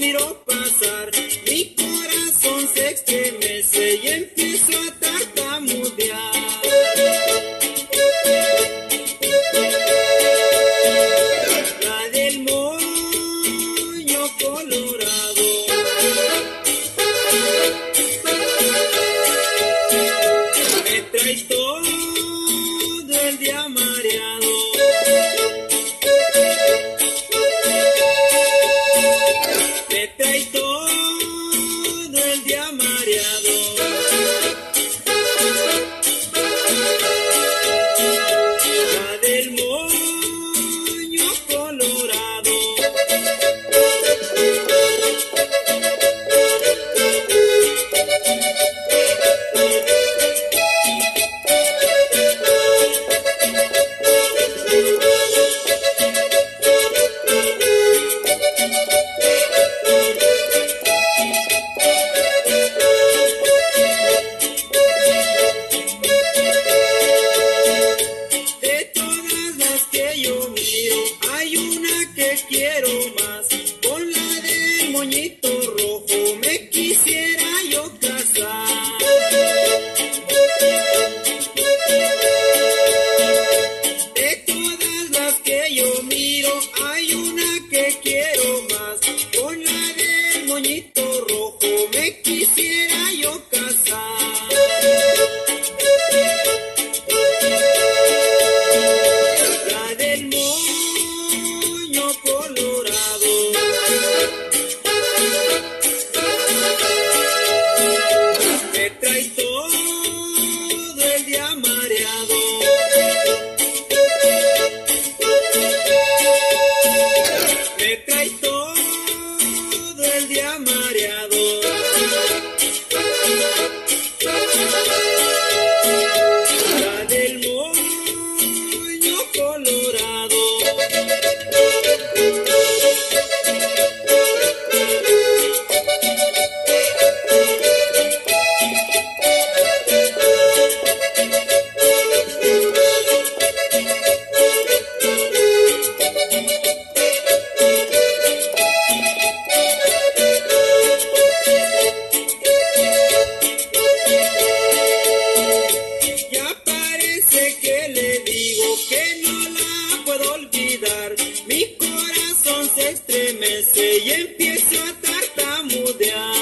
miró me quisiera yo casar. La del moño colorado. Me trae todo el día mareado. Me trae todo el día mareado. 亮。